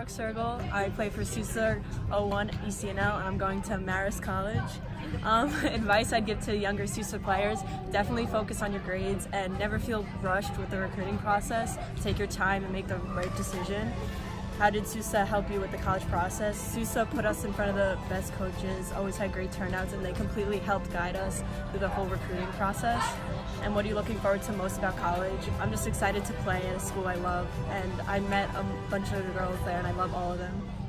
Brooke Cergol. I play for SUSA 01 ECNL and I'm going to Marist College. Um, advice I'd give to younger SUSA players, definitely focus on your grades and never feel rushed with the recruiting process. Take your time and make the right decision. How did SUSA help you with the college process? SUSA put us in front of the best coaches, always had great turnouts, and they completely helped guide us through the whole recruiting process. And what are you looking forward to most about college? I'm just excited to play at a school I love, and I met a bunch of girls there, and I love all of them.